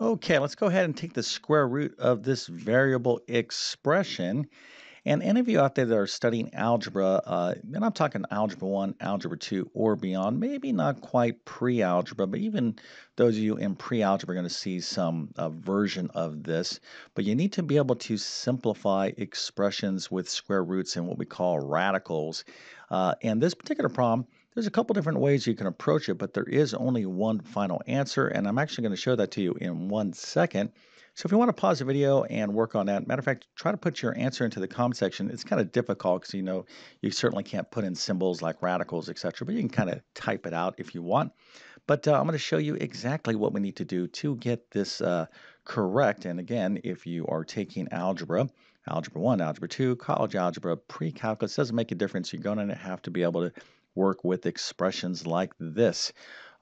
Okay, let's go ahead and take the square root of this variable expression. And any of you out there that are studying algebra, uh, and I'm talking algebra 1, algebra 2, or beyond, maybe not quite pre-algebra, but even those of you in pre-algebra are going to see some uh, version of this. But you need to be able to simplify expressions with square roots and what we call radicals. Uh, and this particular problem there's a couple different ways you can approach it, but there is only one final answer, and I'm actually going to show that to you in one second. So if you want to pause the video and work on that, matter of fact, try to put your answer into the comment section. It's kind of difficult because you know you certainly can't put in symbols like radicals, etc., but you can kind of type it out if you want. But uh, I'm going to show you exactly what we need to do to get this uh, correct. And again, if you are taking algebra, algebra 1, algebra 2, college algebra, pre-calculus, doesn't make a difference. You're going to have to be able to work with expressions like this.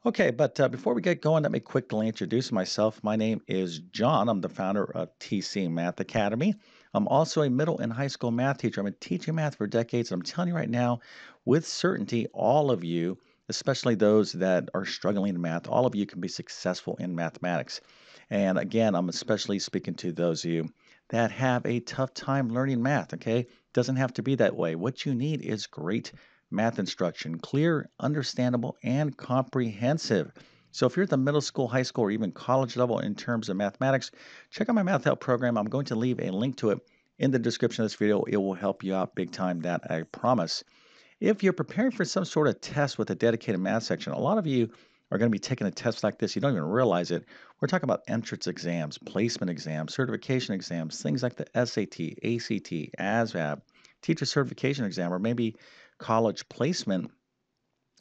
Okay, but uh, before we get going, let me quickly introduce myself. My name is John. I'm the founder of TC Math Academy. I'm also a middle and high school math teacher. I've been teaching math for decades. And I'm telling you right now, with certainty, all of you, especially those that are struggling in math, all of you can be successful in mathematics. And again, I'm especially speaking to those of you that have a tough time learning math, okay? Doesn't have to be that way. What you need is great math instruction clear, understandable, and comprehensive. So, if you're at the middle school, high school, or even college level in terms of mathematics, check out my Math Help program. I'm going to leave a link to it in the description of this video. It will help you out big time, that I promise. If you're preparing for some sort of test with a dedicated math section, a lot of you are going to be taking a test like this. You don't even realize it. We're talking about entrance exams, placement exams, certification exams, things like the SAT, ACT, ASVAB, teacher certification exam, or maybe college placement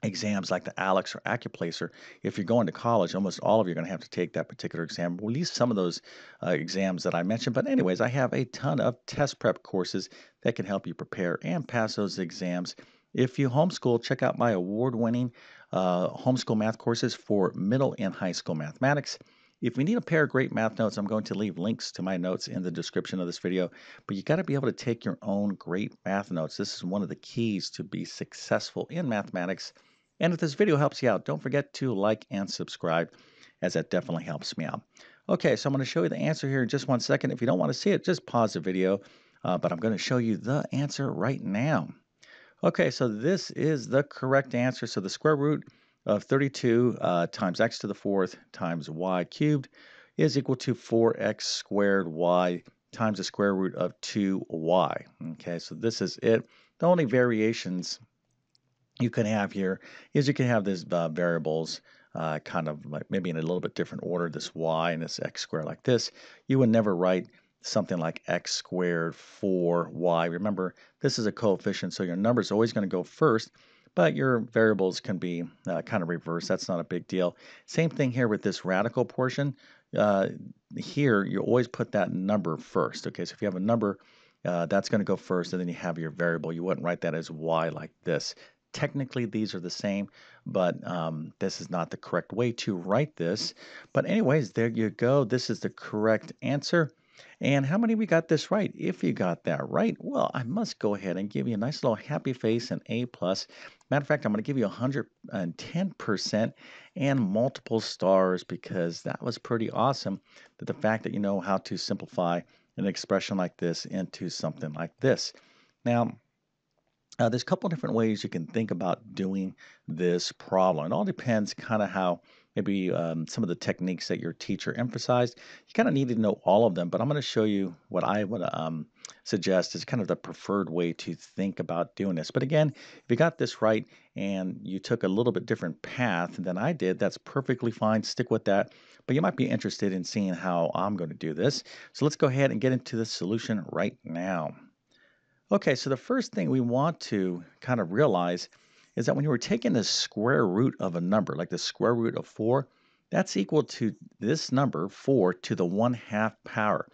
exams like the ALEKS or Accuplacer, if you're going to college, almost all of you are going to have to take that particular exam, or at least some of those uh, exams that I mentioned. But, anyways, I have a ton of test prep courses that can help you prepare and pass those exams. If you homeschool, check out my award winning uh, homeschool math courses for middle and high school mathematics. If you need a pair of great math notes, I'm going to leave links to my notes in the description of this video. But you got to be able to take your own great math notes. This is one of the keys to be successful in mathematics. And if this video helps you out, don't forget to like and subscribe, as that definitely helps me out. Okay, so I'm going to show you the answer here in just one second. If you don't want to see it, just pause the video. Uh, but I'm going to show you the answer right now. Okay, so this is the correct answer. So the square root of 32 uh, times x to the fourth times y cubed is equal to 4x squared y times the square root of 2y. Okay, so this is it. The only variations you can have here is you can have these uh, variables uh, kind of like maybe in a little bit different order, this y and this x squared like this. You would never write something like x squared 4y. Remember, this is a coefficient, so your number is always going to go first but your variables can be uh, kind of reversed. That's not a big deal. Same thing here with this radical portion. Uh, here, you always put that number first. Okay, so if you have a number, uh, that's going to go first, and then you have your variable. You wouldn't write that as y like this. Technically, these are the same, but um, this is not the correct way to write this. But anyways, there you go. This is the correct answer. And how many we got this right? If you got that right, well, I must go ahead and give you a nice little happy face and A plus. Matter of fact, I'm going to give you 110% and multiple stars because that was pretty awesome. That the fact that you know how to simplify an expression like this into something like this. Now, uh, there's a couple different ways you can think about doing this problem. It all depends kind of how maybe um, some of the techniques that your teacher emphasized. You kind of need to know all of them, but I'm going to show you what I would um, suggest is kind of the preferred way to think about doing this. But again, if you got this right and you took a little bit different path than I did, that's perfectly fine. Stick with that. But you might be interested in seeing how I'm going to do this. So let's go ahead and get into the solution right now. Okay, so the first thing we want to kind of realize is that when you were taking the square root of a number, like the square root of 4, that's equal to this number, 4, to the 1 half power.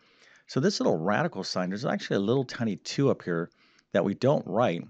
So this little radical sign, there's actually a little tiny 2 up here that we don't write.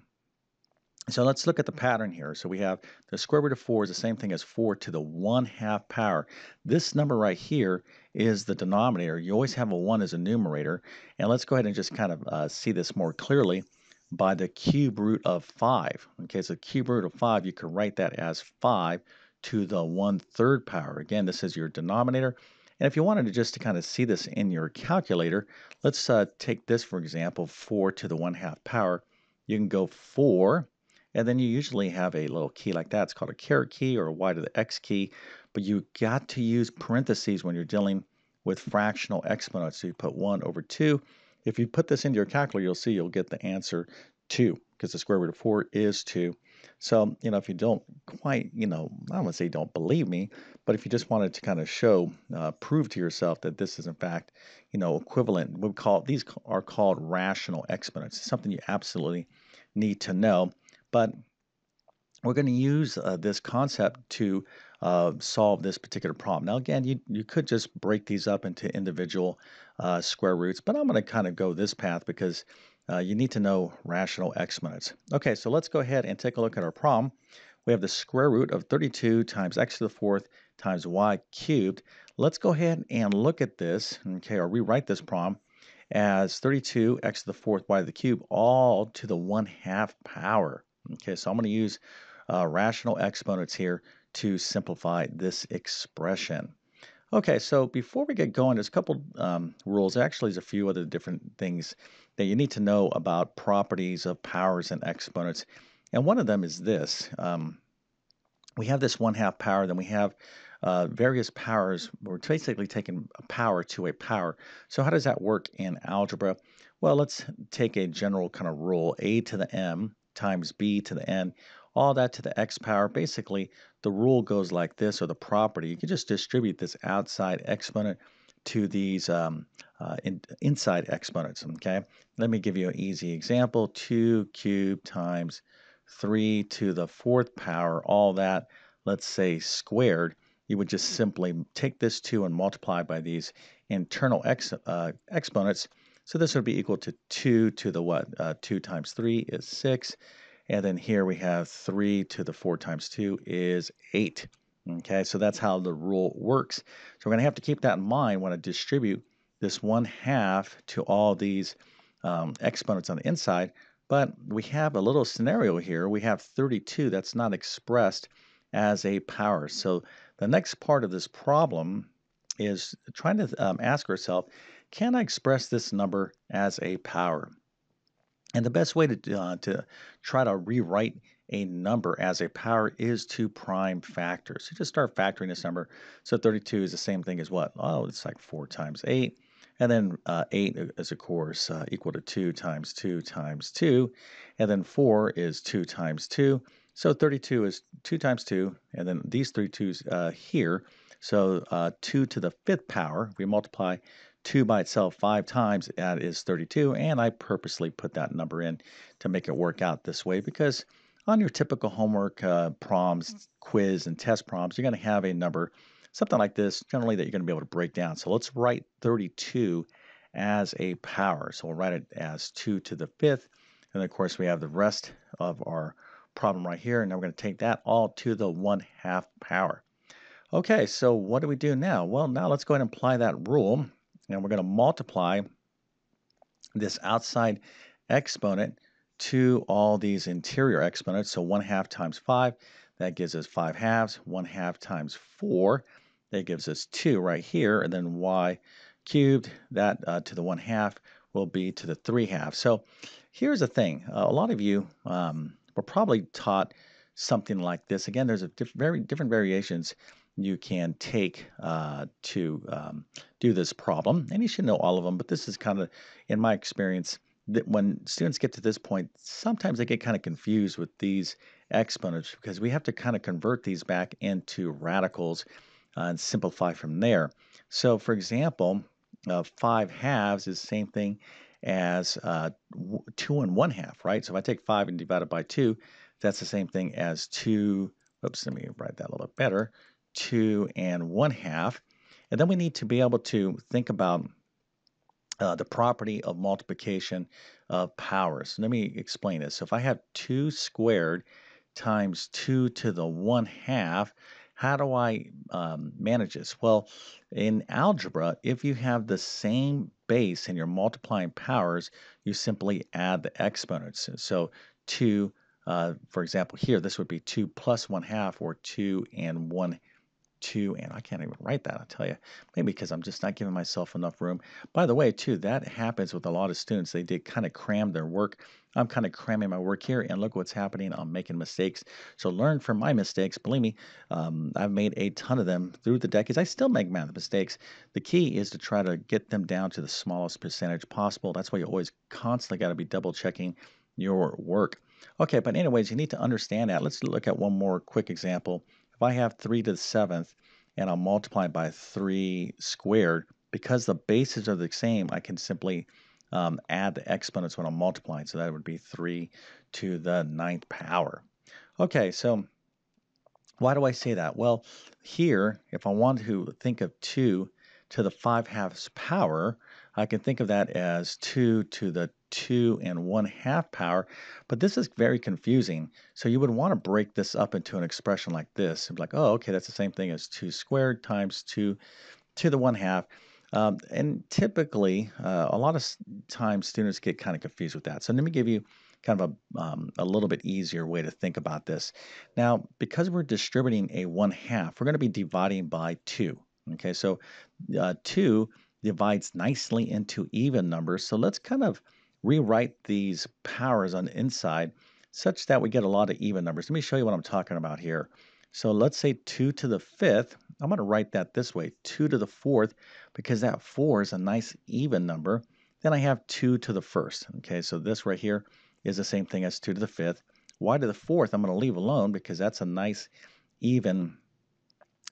So let's look at the pattern here. So we have the square root of 4 is the same thing as 4 to the 1 half power. This number right here is the denominator. You always have a 1 as a numerator. And let's go ahead and just kind of uh, see this more clearly by the cube root of 5. Okay, so cube root of 5, you can write that as 5 to the 1 third power. Again, this is your denominator. And if you wanted to just to kind of see this in your calculator, let's uh, take this for example, 4 to the 1 half power. You can go 4, and then you usually have a little key like that. It's called a caret key or a y to the x key, but you got to use parentheses when you're dealing with fractional exponents. So you put 1 over 2. If you put this into your calculator, you'll see you'll get the answer 2 because the square root of 4 is 2. So, you know, if you don't quite, you know, I don't want to say don't believe me, but if you just wanted to kind of show, uh, prove to yourself that this is in fact, you know, equivalent, we call these are called rational exponents. It's something you absolutely need to know. But we're going to use uh, this concept to uh, solve this particular problem. Now, again, you, you could just break these up into individual uh, square roots, but I'm going to kind of go this path because uh, you need to know rational exponents. Okay, so let's go ahead and take a look at our problem. We have the square root of 32 times x to the fourth times y cubed. Let's go ahead and look at this, okay, or rewrite this problem as 32 x to the fourth y to the cube all to the 1 half power. Okay, so I'm going to use uh, rational exponents here to simplify this expression. Okay, so before we get going, there's a couple um, rules. Actually, there's a few other different things that you need to know about properties of powers and exponents. And one of them is this. Um, we have this one half power, then we have uh, various powers. We're basically taking a power to a power. So how does that work in algebra? Well, let's take a general kind of rule. a to the m times b to the n, all that to the x power. Basically, the rule goes like this, or the property. You can just distribute this outside exponent to these um, uh, in, inside exponents, okay? Let me give you an easy example. 2 cubed times 3 to the fourth power, all that, let's say squared, you would just simply take this 2 and multiply by these internal ex, uh, exponents. So this would be equal to 2 to the what? Uh, 2 times 3 is 6. And then here we have 3 to the 4 times 2 is 8. Okay, so that's how the rule works. So we're going to have to keep that in mind when I distribute this 1 half to all these um, exponents on the inside. But we have a little scenario here. We have 32 that's not expressed as a power. So the next part of this problem is trying to um, ask ourselves, can I express this number as a power? And the best way to, uh, to try to rewrite a number as a power is to prime factors. So just start factoring this number. So 32 is the same thing as what? Oh, it's like 4 times 8. And then uh, 8 is, of course, uh, equal to 2 times 2 times 2. And then 4 is 2 times 2. So 32 is 2 times 2. And then these three 2's uh, here. So uh, 2 to the fifth power, we multiply 2 by itself five times, that is 32. And I purposely put that number in to make it work out this way because on your typical homework uh, proms, quiz, and test proms, you're going to have a number, something like this, generally that you're going to be able to break down. So let's write 32 as a power. So we'll write it as 2 to the fifth. And of course, we have the rest of our problem right here. And now we're going to take that all to the 1 half power. Okay, so what do we do now? Well, now let's go ahead and apply that rule and we're going to multiply this outside exponent to all these interior exponents. So 1 half times 5, that gives us 5 halves. 1 half times 4, that gives us 2 right here. And then y cubed, that uh, to the 1 half will be to the 3 halves. So here's the thing. Uh, a lot of you um, were probably taught something like this. Again, there's a diff very different variations you can take uh, to um, do this problem. And you should know all of them, but this is kind of, in my experience, that when students get to this point, sometimes they get kind of confused with these exponents because we have to kind of convert these back into radicals uh, and simplify from there. So, for example, uh, 5 halves is the same thing as uh, 2 and 1 half, right? So if I take 5 and divide it by 2, that's the same thing as 2, oops, let me write that a little bit better, 2 and 1 half. And then we need to be able to think about uh, the property of multiplication of powers. Let me explain this. So if I have 2 squared times 2 to the 1 half, how do I um, manage this? Well, in algebra, if you have the same base and you're multiplying powers, you simply add the exponents. So 2, uh, for example, here, this would be 2 plus 1 half or 2 and 1 2, and I can't even write that, I'll tell you. Maybe because I'm just not giving myself enough room. By the way, too, that happens with a lot of students. They did kind of cram their work. I'm kind of cramming my work here, and look what's happening. I'm making mistakes. So learn from my mistakes. Believe me, um, I've made a ton of them through the decades. I still make math mistakes. The key is to try to get them down to the smallest percentage possible. That's why you always constantly got to be double checking your work. Okay, but anyways, you need to understand that. Let's look at one more quick example. If I have 3 to the 7th and I'll multiplying by 3 squared, because the bases are the same, I can simply um, add the exponents when I'm multiplying. So that would be 3 to the ninth power. Okay, so why do I say that? Well, here, if I want to think of 2 to the 5 halves power, I can think of that as 2 to the 2 and 1 half power, but this is very confusing. So you would want to break this up into an expression like this. And be like, oh, okay, that's the same thing as 2 squared times 2 to the 1 half. Um, and typically, uh, a lot of times students get kind of confused with that. So let me give you kind of a, um, a little bit easier way to think about this. Now, because we're distributing a 1 half, we're going to be dividing by 2. Okay, so uh, 2 divides nicely into even numbers. So let's kind of rewrite these powers on the inside such that we get a lot of even numbers. Let me show you what I'm talking about here. So let's say 2 to the 5th. I'm going to write that this way, 2 to the 4th, because that 4 is a nice even number. Then I have 2 to the 1st. Okay, so this right here is the same thing as 2 to the 5th. y to the 4th I'm going to leave alone because that's a nice even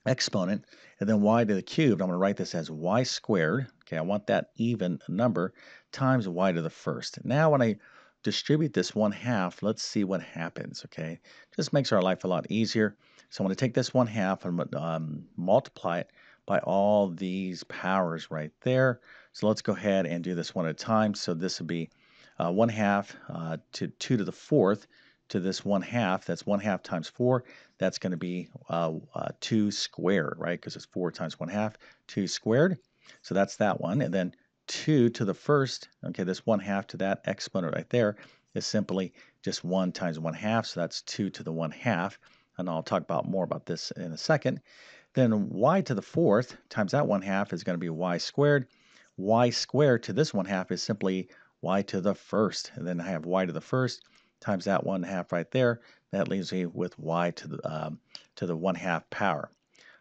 exponent, and then y to the cubed, I'm going to write this as y squared. Okay, I want that even number times y to the first. Now when I distribute this 1 half, let's see what happens, okay? Just makes our life a lot easier. So I'm going to take this 1 half and um, multiply it by all these powers right there. So let's go ahead and do this one at a time. So this would be uh, 1 half uh, to 2 to the 4th to this 1 half. That's 1 half times 4 that's going to be uh, uh, 2 squared, right? Because it's 4 times 1 half, 2 squared. So that's that one. And then 2 to the first, okay, this 1 half to that exponent right there is simply just 1 times 1 half. So that's 2 to the 1 half. And I'll talk about more about this in a second. Then y to the fourth times that 1 half is going to be y squared. y squared to this 1 half is simply y to the first. And then I have y to the first times that 1 half right there. That leaves me with y to the, um, to the 1 half power.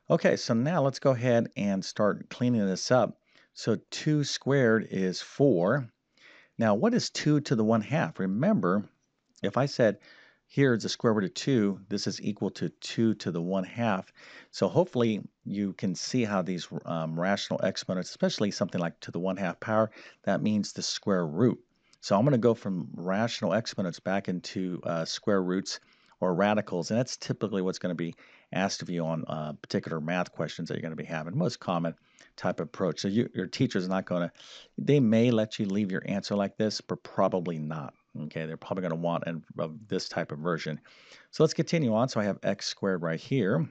Okay, so now let's go ahead and start cleaning this up. So 2 squared is 4. Now, what is 2 to the 1 half? Remember, if I said here's the square root of 2, this is equal to 2 to the 1 half. So hopefully you can see how these um, rational exponents, especially something like to the 1 half power, that means the square root. So I'm going to go from rational exponents back into uh, square roots or radicals. And that's typically what's going to be asked of you on uh, particular math questions that you're going to be having. Most common type of approach. So you, your teacher's not going to, they may let you leave your answer like this, but probably not. Okay, they're probably going to want an, of this type of version. So let's continue on. So I have x squared right here.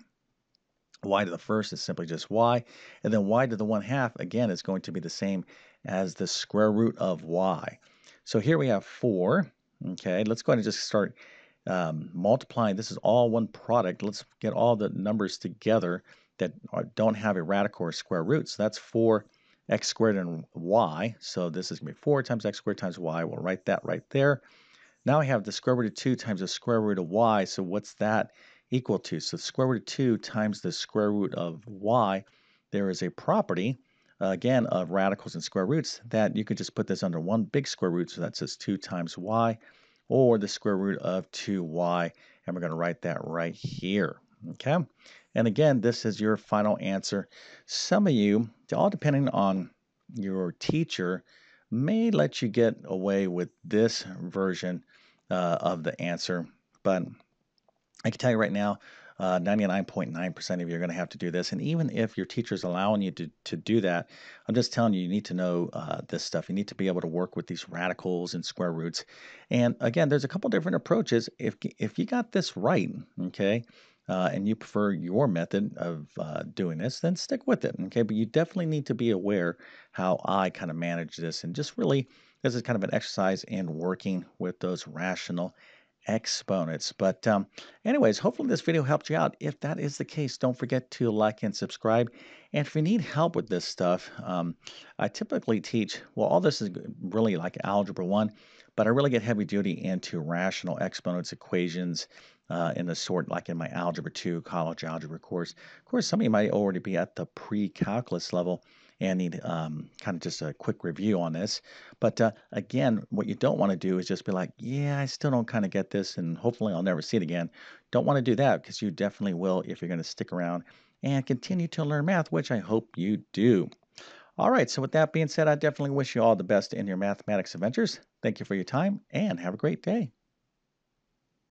y to the first is simply just y. And then y to the 1 half, again, is going to be the same as the square root of y. So here we have 4. Okay, let's go ahead and just start um, multiplying. This is all one product. Let's get all the numbers together that are, don't have a radical or square root. So that's 4 x squared and y. So this is going to be 4 times x squared times y. We'll write that right there. Now I have the square root of 2 times the square root of y. So what's that equal to? So square root of 2 times the square root of y. There is a property, uh, again, of radicals and square roots that you could just put this under one big square root. So that says 2 times y or the square root of 2y. And we're going to write that right here. Okay. And again, this is your final answer. Some of you, all depending on your teacher, may let you get away with this version uh, of the answer. But I can tell you right now, 99.9% uh, of you are going to have to do this. And even if your teacher is allowing you to, to do that, I'm just telling you, you need to know uh, this stuff. You need to be able to work with these radicals and square roots. And again, there's a couple different approaches. If, if you got this right, okay, uh, and you prefer your method of uh, doing this, then stick with it. Okay, but you definitely need to be aware how I kind of manage this and just really, this is kind of an exercise in working with those rational exponents. But um, anyways, hopefully this video helped you out. If that is the case, don't forget to like and subscribe. And if you need help with this stuff, um, I typically teach, well, all this is really like Algebra 1, but I really get heavy duty into rational exponents equations uh, in the sort like in my Algebra 2 college algebra course. Of course, some of you might already be at the pre-calculus level and need um, kind of just a quick review on this. But uh, again, what you don't want to do is just be like, yeah, I still don't kind of get this, and hopefully I'll never see it again. Don't want to do that because you definitely will if you're going to stick around and continue to learn math, which I hope you do. All right, so with that being said, I definitely wish you all the best in your mathematics adventures. Thank you for your time and have a great day.